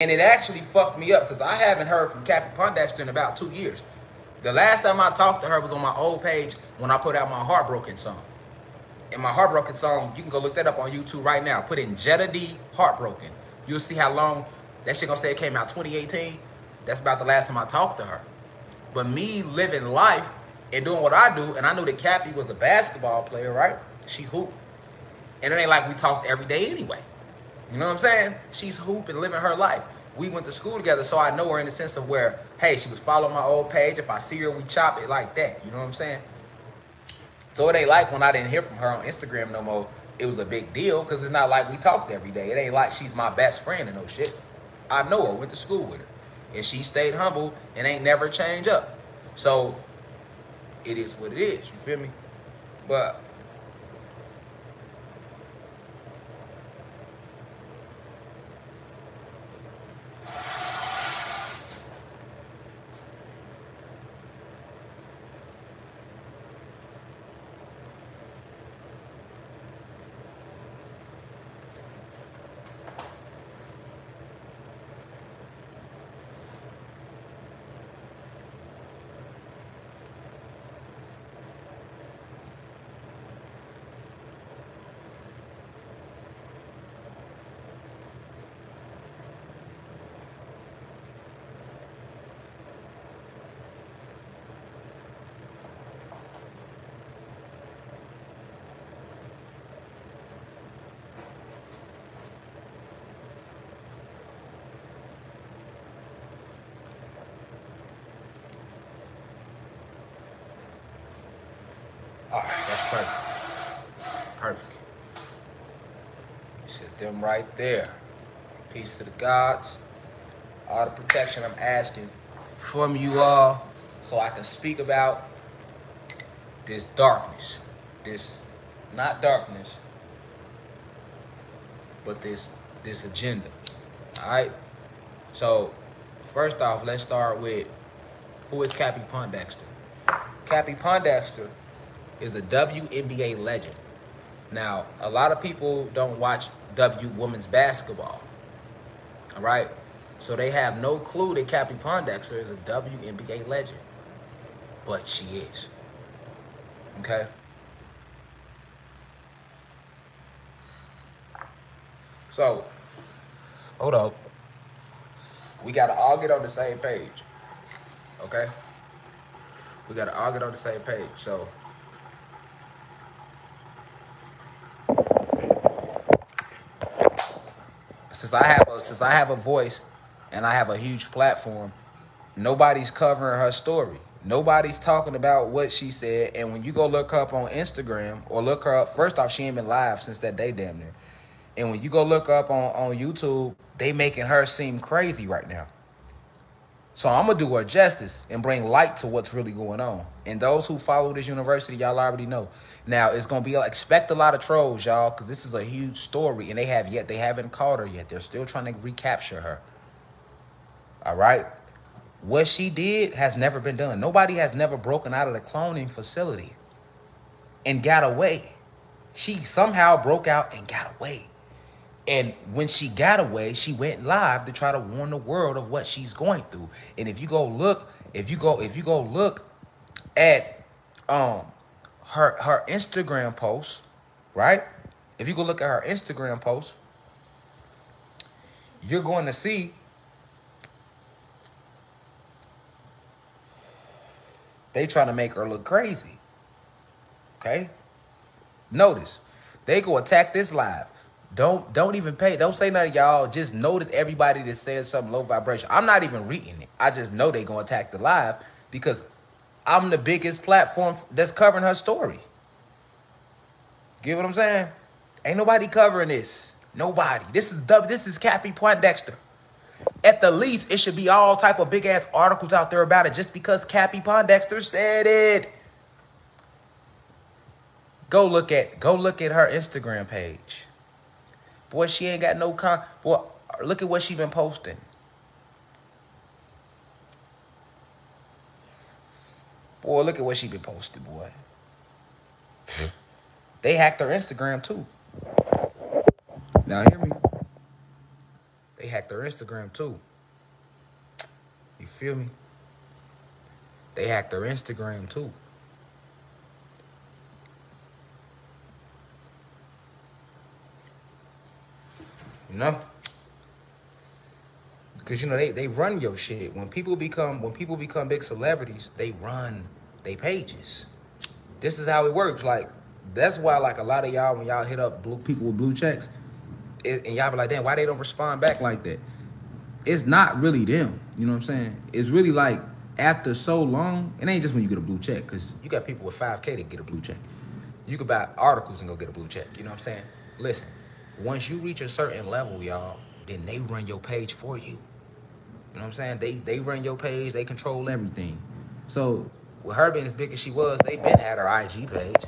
And it actually fucked me up because I haven't heard from Cappie Pondexter in about two years. The last time I talked to her was on my old page when I put out my Heartbroken song. And my Heartbroken song, you can go look that up on YouTube right now. Put in Jetta D Heartbroken. You'll see how long that shit gonna say it came out 2018. That's about the last time I talked to her. But me living life and doing what I do, and I knew that Cappie was a basketball player, right? She hoop. And it ain't like we talked every day anyway. You know what I'm saying? She's hooping, living her life. We went to school together, so I know her in the sense of where, hey, she was following my old page. If I see her, we chop it like that. You know what I'm saying? So it ain't like when I didn't hear from her on Instagram no more, it was a big deal because it's not like we talked every day. It ain't like she's my best friend and no shit. I know her, went to school with her. And she stayed humble and ain't never changed up. So it is what it is. You feel me? But that's perfect. Perfect. Set them right there. Peace to the gods. All the protection I'm asking from you all so I can speak about this darkness. This, not darkness, but this this agenda. All right? So, first off, let's start with who is Cappie Pondexter? Cappie Pondexter is a WNBA legend. Now, a lot of people don't watch W women's basketball. All right? So they have no clue that Cappie Pondexter is a WNBA legend. But she is. Okay? So, hold up. We gotta all get on the same page. Okay? We gotta all get on the same page. So, since I have a since I have a voice and I have a huge platform, nobody's covering her story. Nobody's talking about what she said. And when you go look her up on Instagram or look her up, first off, she ain't been live since that day damn near. And when you go look up on, on YouTube, they making her seem crazy right now. So I'm gonna do her justice and bring light to what's really going on. And those who follow this university, y'all already know. Now it's gonna be expect a lot of trolls, y'all, because this is a huge story, and they have yet they haven't caught her yet. They're still trying to recapture her. All right, what she did has never been done. Nobody has never broken out of the cloning facility and got away. She somehow broke out and got away. And when she got away, she went live to try to warn the world of what she's going through. And if you go look, if you go, if you go look at um her her Instagram post, right? If you go look at her Instagram post, you're going to see they trying to make her look crazy. Okay? Notice, they go attack this live. Don't don't even pay. Don't say nothing, y'all. Just notice everybody that says something low vibration. I'm not even reading it. I just know they gonna attack the live because I'm the biggest platform that's covering her story. Get what I'm saying? Ain't nobody covering this. Nobody. This is W. This is Cappie Pondexter. At the least, it should be all type of big ass articles out there about it just because Cappie Pondexter said it. Go look at go look at her Instagram page. Boy, she ain't got no con. Boy, look at what she been posting. Boy, look at what she been posting, boy. Hmm? they hacked her Instagram too. Now hear me. They hacked their Instagram too. You feel me? They hacked their Instagram too. You know? Because you know they, they run your shit. When people become when people become big celebrities, they run they pages. This is how it works. Like that's why like a lot of y'all when y'all hit up blue people with blue checks, it, and y'all be like, damn, why they don't respond back like that? It's not really them. You know what I'm saying? It's really like after so long, it ain't just when you get a blue check, because you got people with 5K to get a blue check. You could buy articles and go get a blue check. You know what I'm saying? Listen, once you reach a certain level, y'all, then they run your page for you. You know what I'm saying? They they run your page, they control everything. So with her being as big as she was, they been had her IG page.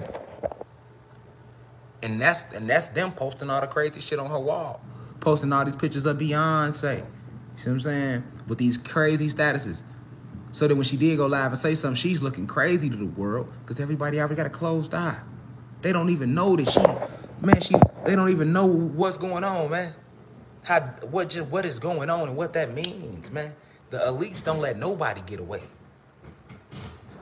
And that's and that's them posting all the crazy shit on her wall. Posting all these pictures of Beyonce. You see what I'm saying? With these crazy statuses. So that when she did go live and say something, she's looking crazy to the world because everybody already got a closed eye. They don't even know that she, man, she, they don't even know what's going on, man. How, what just, what is going on and what that means, man. The elites don't let nobody get away.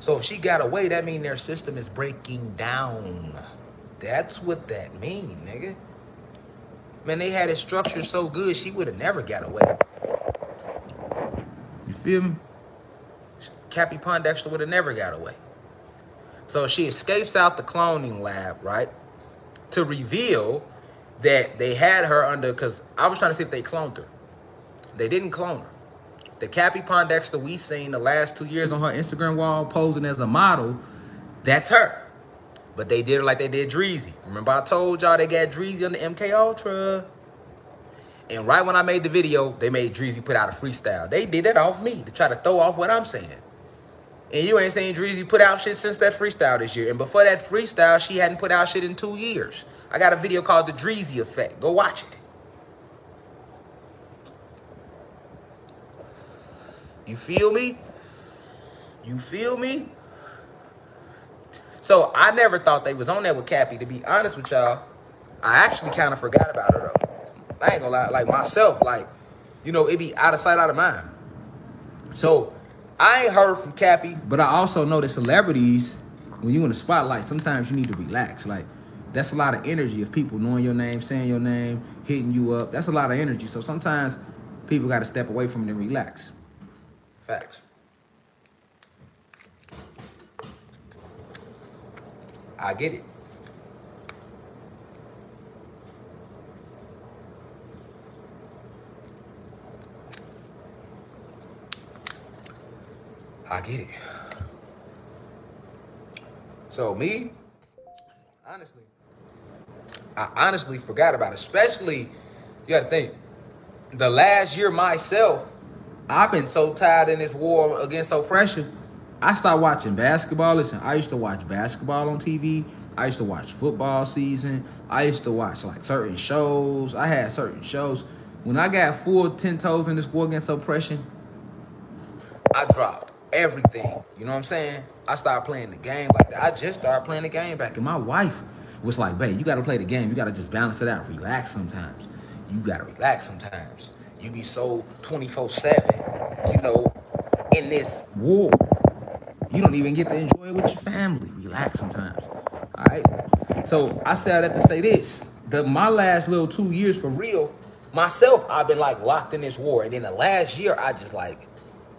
So if she got away, that means their system is breaking down. That's what that mean, nigga. Man, they had it structured so good, she would have never got away. You feel me? Cappie Pondexter would have never got away. So she escapes out the cloning lab, right? To reveal that they had her under, because I was trying to see if they cloned her. They didn't clone her. The Cappie Pondexter we seen the last two years on her Instagram wall posing as a model, that's her. But they did it like they did Dreezy. Remember I told y'all they got Dreezy on the MK Ultra. And right when I made the video, they made Dreezy put out a freestyle. They did that off me to try to throw off what I'm saying. And you ain't seen Dreezy put out shit since that freestyle this year. And before that freestyle, she hadn't put out shit in two years. I got a video called The Dreezy Effect. Go watch it. You feel me? You feel me? So I never thought they was on there with Cappie. To be honest with y'all, I actually kind of forgot about her though. I ain't gonna lie, like myself, like you know, it be out of sight, out of mind. So I ain't heard from Cappie. but I also know that celebrities, when you in the spotlight, sometimes you need to relax. Like that's a lot of energy of people knowing your name, saying your name, hitting you up. That's a lot of energy. So sometimes people got to step away from it and relax. Facts. I get it. I get it. So me, honestly, I honestly forgot about it. Especially, you got to think, the last year myself, I've been so tired in this war against oppression. I stopped watching basketball. Listen, I used to watch basketball on TV. I used to watch football season. I used to watch like certain shows. I had certain shows. When I got full 10 toes in this war against oppression, I dropped everything. You know what I'm saying? I started playing the game like that. I just started playing the game back. And my wife was like, babe, you got to play the game. You got to just balance it out. Relax sometimes. You got to relax sometimes. You be so 24 7, you know, in this war. You don't even get to enjoy it with your family. Relax sometimes. All right. So I said that to say this. The my last little two years for real, myself, I've been like locked in this war. And then the last year, I just like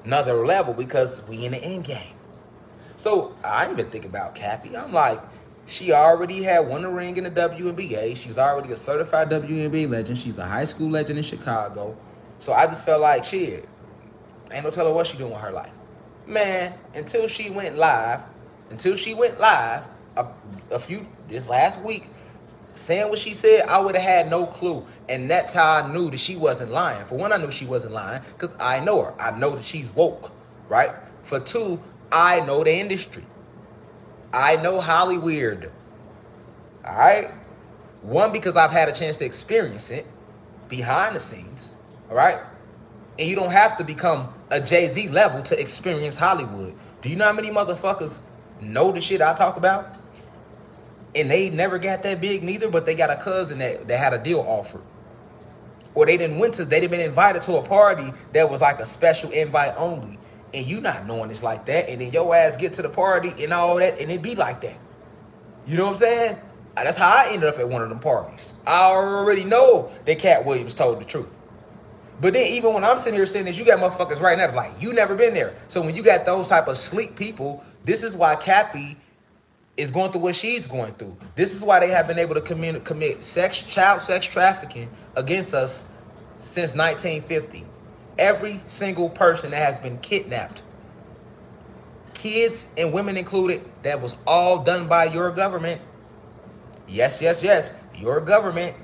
another level because we in the end game. So I even think about Cappie. I'm like, she already had won a ring in the WNBA. She's already a certified WNBA legend. She's a high school legend in Chicago. So I just felt like, shit, ain't no telling what she doing with her life. Man, until she went live, until she went live, a, a few, this last week, saying what she said, I would have had no clue. And that's how I knew that she wasn't lying. For one, I knew she wasn't lying because I know her. I know that she's woke, right? For two, I know the industry. I know Hollywood. All right? One, because I've had a chance to experience it behind the scenes. All right? And you don't have to become a Jay Z level to experience Hollywood. Do you know how many motherfuckers know the shit I talk about? And they never got that big neither, but they got a cousin that, that had a deal offered. or they didn't went to they didn't been invited to a party that was like a special invite only. And you not knowing it's like that. And then your ass get to the party and all that and it be like that. You know what i'm saying? Uh, that's how i ended up at one of them parties. I already know that Katt Williams told the truth. But then even when i'm sitting here saying this you got motherfuckers right now like you never been there. So when you got those type of sleep people this is why cappie is going through what she's going through. This is why they have been able to commit, commit sex, child sex trafficking against us since 1950. Every single person that has been kidnapped, kids and women included, that was all done by your government. Yes, yes, yes, your government,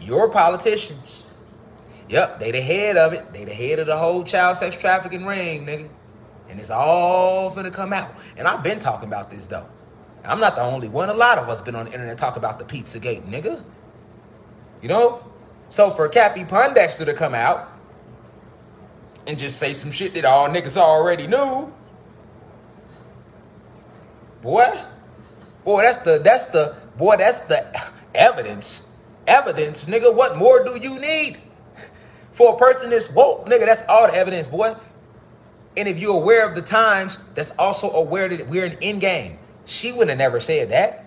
your politicians. Yep, they the head of it. They the head of the whole child sex trafficking ring, nigga. And it's all gonna come out. And I've been talking about this though. I'm not the only one. A lot of us been on the internet talk about the Pizzagate, nigga. You know? So for Cappie Pondexter to come out and just say some shit that all niggas already knew. Boy. Boy, that's the that's the boy, that's the evidence. Evidence, nigga. What more do you need? For a person that's woke, nigga, that's all the evidence, boy. And if you're aware of the times, that's also aware that we're in end game. She would have never said that.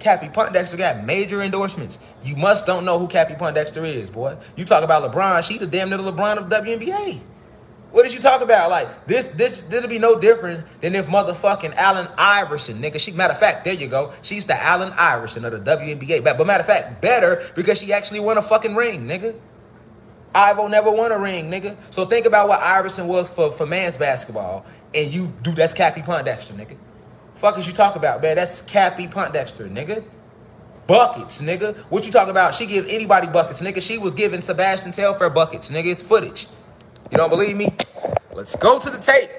Cappie Pondexter got major endorsements. You must don't know who Cappie Pondexter is, boy. You talk about LeBron, she the damn little LeBron of WNBA. What did you talk about? Like this, this, this'll be no different than if motherfucking Allen Iverson, nigga. She, matter of fact, there you go. She's the Allen Iverson of the WNBA. But, but matter of fact, better because she actually won a fucking ring, nigga. Ivo never won a ring, nigga. So think about what Iverson was for, for man's basketball, and you do that's Cappie Pondexter, nigga. Fuck is you talk about, man? That's Cappie Pondexter, nigga. Buckets, nigga. What you talk about? She give anybody buckets, nigga. She was giving Sebastian Telfair buckets, nigga. It's footage. You don't believe me? Let's go to the tape.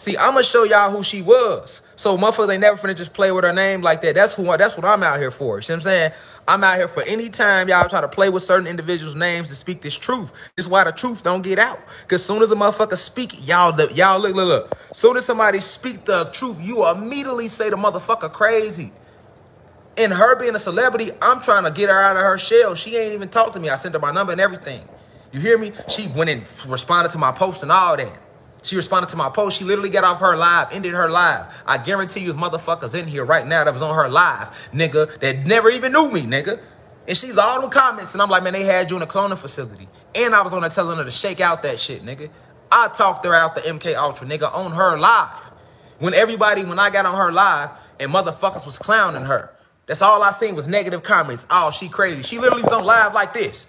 See, I'm gonna show y'all who she was. So motherfuckers ain't never finna just play with her name like that. That's who that's what I'm out here for. You see what I'm saying? I'm out here for any time y'all try to play with certain individuals' names to speak this truth. This is why the truth don't get out. Cause soon as a motherfucker speak, y'all y'all look, look, look. Soon as somebody speak the truth, you immediately say the motherfucker crazy. And her being a celebrity, I'm trying to get her out of her shell. She ain't even talked to me. I sent her my number and everything. You hear me? She went and responded to my post and all that. She responded to my post. She literally got off her live, ended her live. I guarantee you, motherfuckers in here right now that was on her live, nigga, that never even knew me, nigga. And she's all the comments, and I'm like, man, they had you in a cloning facility. And I was on there telling her to shake out that shit, nigga. I talked her out the MK Ultra, nigga, on her live. When everybody, when I got on her live, and motherfuckers was clowning her. That's all I seen was negative comments. Oh, she crazy. She literally was on live like this.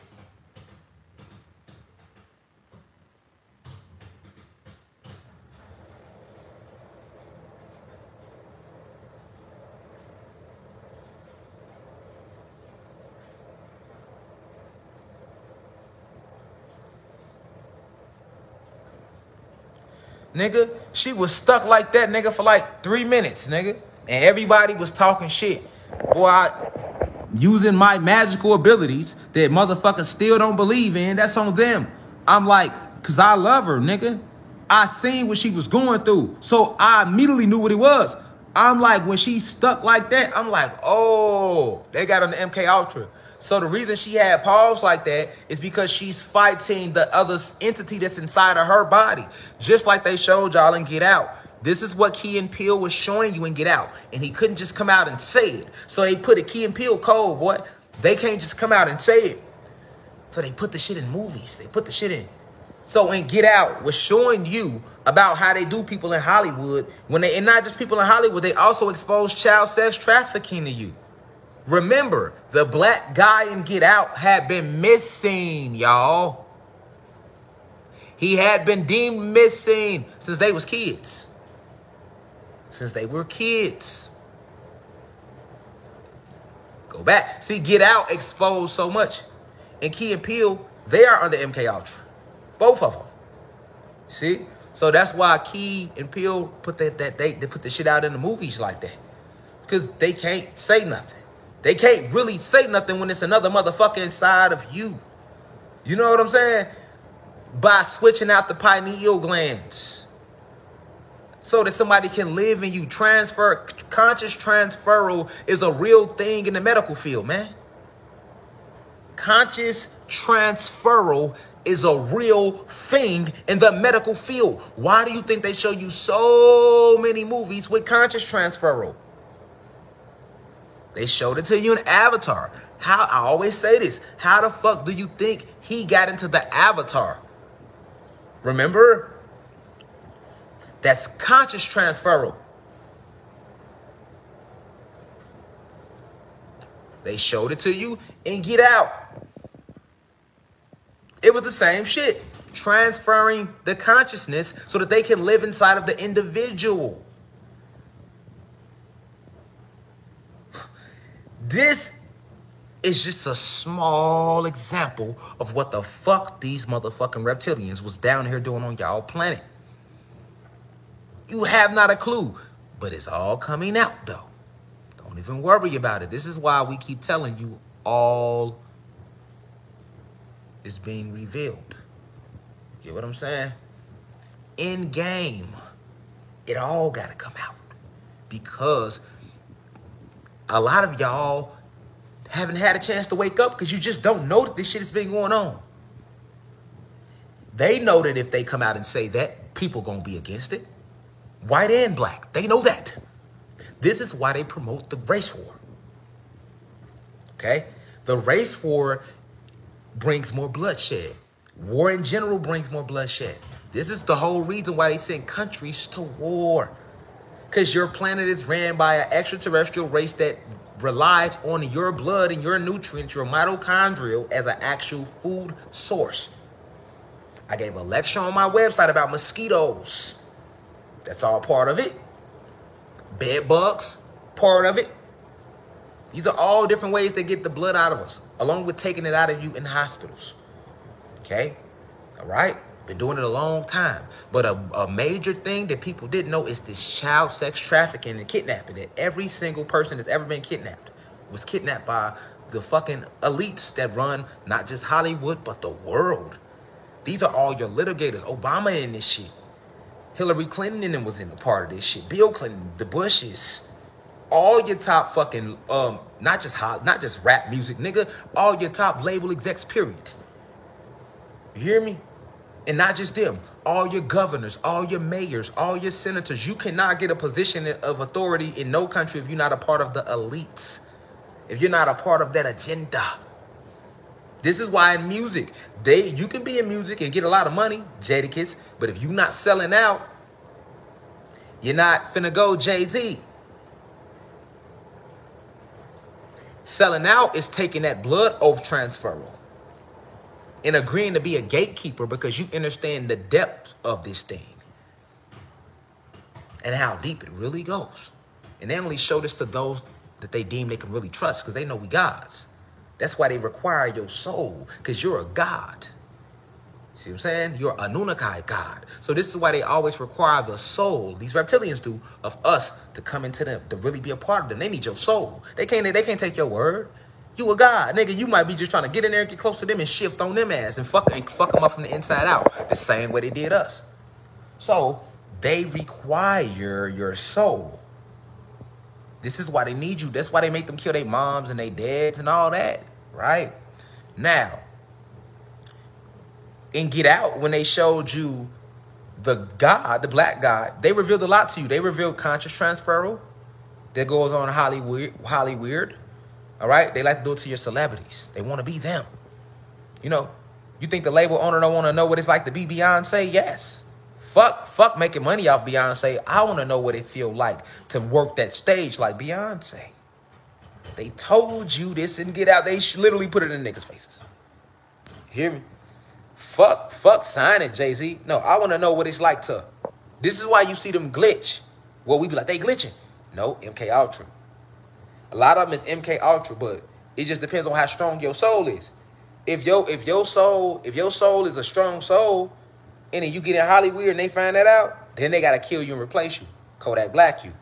Nigga. She was stuck like that, nigga, for like three minutes, nigga. And everybody was talking shit. Boy, I, using my magical abilities that motherfuckers still don't believe in, that's on them. I'm like, cause I love her, nigga. I seen what she was going through. So I immediately knew what it was. I'm like, when she stuck like that, I'm like, oh, they got on the MK Ultra. So the reason she had pause like that is because she's fighting the other entity that's inside of her body. Just like they showed y'all in Get Out. This is what Key and Peele was showing you in Get Out. And he couldn't just come out and say it. So they put a Key and Peele code, boy. They can't just come out and say it. So they put the shit in movies. They put the shit in. So in Get Out was showing you about how they do people in Hollywood. When they and not just people in Hollywood, they also expose child sex trafficking to you. Remember, the black guy in Get Out had been missing, y'all. He had been deemed missing since they was kids. Since they were kids. Go back. See, Get Out exposed so much. And Key and Peele, they are under MK Ultra. Both of them. See? So that's why Key and Peele put that, that they, they put the shit out in the movies like that. Because they can't say nothing. They can't really say nothing when it's another motherfucker inside of you. You know what I'm saying? By switching out the pineal glands. So that somebody can live in you. Transfer, conscious transferal is a real thing in the medical field, man. Conscious transferal is a real thing in the medical field. Why do you think they show you so many movies with conscious transferal? They showed it to you in Avatar. How I always say this. How the fuck do you think he got into the Avatar? Remember? That's conscious transferal. They showed it to you and get out. It was the same shit. Transferring the consciousness so that they can live inside of the individual. This is just a small example of what the fuck these motherfucking reptilians was down here doing on y'all planet. You have not a clue, but it's all coming out though. Don't even worry about it. This is why we keep telling you all is being revealed. Get what I'm saying? In game, it all got to come out because a lot of y'all haven't had a chance to wake up because you just don't know that this shit has been going on. They know that if they come out and say that, people gonna be against it. White and black, they know that. This is why they promote the race war. Okay? The race war brings more bloodshed. War in general brings more bloodshed. This is the whole reason why they send countries to war. Because your planet is ran by an extraterrestrial race that relies on your blood and your nutrients, your mitochondrial, as an actual food source. I gave a lecture on my website about mosquitoes. That's all part of it bed bugs, part of it. These are all different ways to get the blood out of us, along with taking it out of you in hospitals. Okay? All right? Been doing it a long time. But a, a major thing that people didn't know is this child sex trafficking and kidnapping. That every single person that's ever been kidnapped was kidnapped by the fucking elites that run not just Hollywood, but the world. These are all your litigators. Obama in this shit. Hillary Clinton and was in a part of this shit. Bill Clinton, the Bushes, all your top fucking um, not just hot, not just rap music, nigga. All your top label execs, period. You hear me? And not just them. All your governors, all your mayors, all your senators. You cannot get a position of authority in no country if you're not a part of the elites. If you're not a part of that agenda. This is why in music, they you can be in music and get a lot of money, Jadakiss, but if you're not selling out, you're not finna go Jay-Z. Selling out is taking that blood oath transferal and agreeing to be a gatekeeper because you understand the depth of this thing and how deep it really goes. And they only show this to those that they deem they can really trust because they know we gods. That's why they require your soul, because you're a God. See what I'm saying? You're a Anunnaki God. So this is why they always require the soul, these reptilians do, of us to come into them, to really be a part of them. They need your soul. They can't they can't take your word. You a God. Nigga, you might be just trying to get in there and get close to them and shift on them ass and fuck and fuck them up from the inside out. The same way they did us. So they require your soul. This is why they need you. That's why they make them kill their moms and their dads and all that right? Now, in Get Out, when they showed you the God, the black God, they revealed a lot to you. They revealed conscious transferal that goes on Hollywood, Hollywood. All right, they like to do it to your celebrities. They want to be them. You know, you think the label owner don't want to know what it's like to be Beyonce? Yes. Fuck, fuck making money off Beyonce. I want to know what it feel like to work that stage like Beyonce. They told you this and get out. They literally put it in niggas' faces. hear me? Fuck, fuck signing, Jay-Z. No, I want to know what it's like to. This is why you see them glitch. Well, we be like, they glitching. No, MK Ultra. A lot of them is MK Ultra, but it just depends on how strong your soul is. If your if your soul, if your soul is a strong soul, and then you get in Hollywood and they find that out, then they gotta kill you and replace you. Kodak Black you.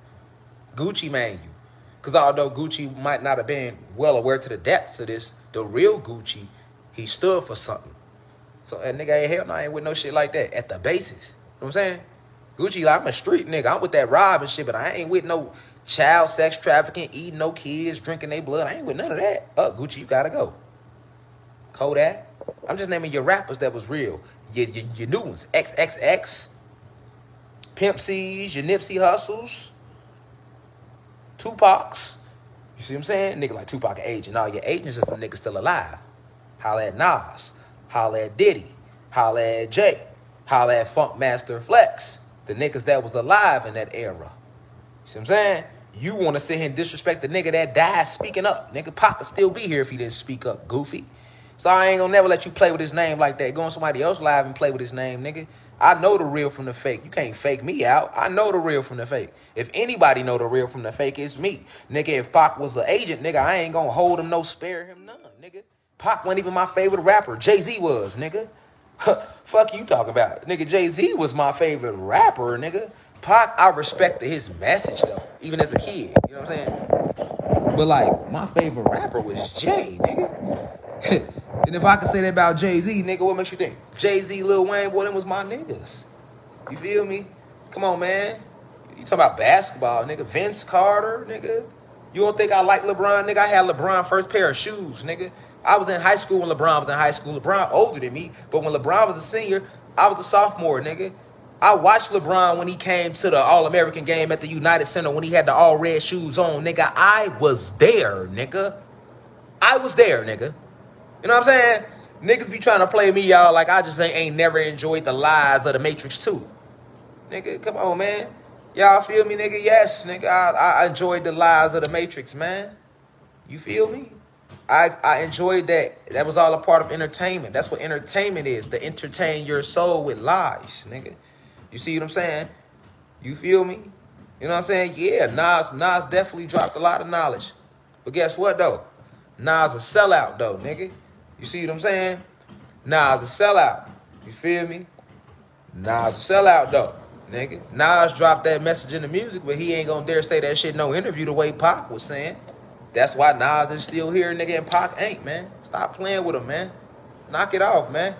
Gucci Mane you. Because although Gucci might not have been well aware to the depths of this, the real Gucci, he stood for something. So that nigga ain't hell no, I ain't with no shit like that at the basis. You know what I'm saying? Gucci, like, I'm a street nigga. I'm with that rob and shit, but I ain't with no child sex trafficking, eating no kids, drinking their blood. I ain't with none of that. Uh, Gucci, you gotta go. Kodak. I'm just naming your rappers that was real. Your, your, your new ones. XXX. Pimp C's, your Nipsey Hustles. Tupac's. You see what I'm saying? Nigga like Tupac and agent. All your agents is the niggas still alive. Holla at Nas. Holla at Diddy. Holla at Jay. Holla at Funkmaster Flex. The niggas that was alive in that era. You see what I'm saying? You want to sit here and disrespect the nigga that died speaking up. Nigga, Pop would still be here if he didn't speak up, goofy. So I ain't gonna never let you play with his name like that. Go on somebody else live and play with his name, nigga. I know the real from the fake. You can't fake me out. I know the real from the fake. If anybody know the real from the fake, it's me. Nigga, if Pac was an agent, nigga, I ain't gonna hold him no spare him none, nigga. Pac wasn't even my favorite rapper. Jay-Z was, nigga. Fuck you talk about. Nigga, Jay-Z was my favorite rapper, nigga. Pac, I respected his message though, even as a kid. You know what I'm saying? But like, my favorite rapper was Jay, nigga. and if I could say that about Jay-Z, nigga, what makes you think? Jay-Z, Lil Wayne, boy, them was my niggas. You feel me? Come on, man. You talking about basketball, nigga. Vince Carter, nigga. You don't think I like LeBron, nigga? I had LeBron first pair of shoes, nigga. I was in high school when LeBron was in high school. LeBron older than me, but when LeBron was a senior, I was a sophomore, nigga. I watched LeBron when he came to the All-American game at the United Center when he had the all red shoes on, nigga. I was there, nigga. I was there, nigga. You know what I'm saying? Niggas be trying to play me, y'all, like I just ain't, ain't never enjoyed the lies of the Matrix 2. Nigga, come on, man. Y'all feel me, nigga? Yes, nigga. I, I enjoyed the lies of the Matrix, man. You feel me? I, I enjoyed that. That was all a part of entertainment. That's what entertainment is, to entertain your soul with lies, nigga. You see what I'm saying? You feel me? You know what I'm saying? Yeah, Nas, Nas definitely dropped a lot of knowledge. But guess what, though? Nas a sellout, though, nigga. You see what I'm saying? Nas a sellout. You feel me? Nas a sellout, though, nigga. Nas dropped that message in the music, but he ain't gonna dare say that shit no interview the way Pac was saying. That's why Nas is still here, nigga, and Pac ain't, man. Stop playing with him, man. Knock it off, man.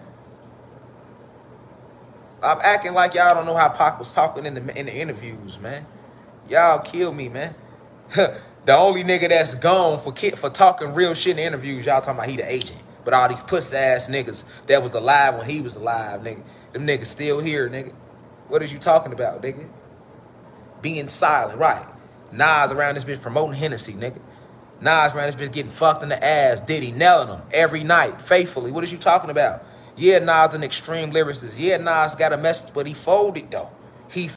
I'm acting like y'all don't know how Pac was talking in the in the interviews, man. Y'all kill me, man. the only nigga that's gone for kid, for talking real shit in interviews, y'all talking about he the agent. But all these puss ass niggas that was alive when he was alive, nigga, them niggas still here, nigga. What is you talking about, nigga? Being silent, right? Nas around this bitch promoting Hennessy, nigga. Nas around this bitch getting fucked in the ass, Diddy nailing them every night, faithfully. What is you talking about? Yeah, Nas an extreme lyricist. Yeah, Nas got a message, but he folded though. He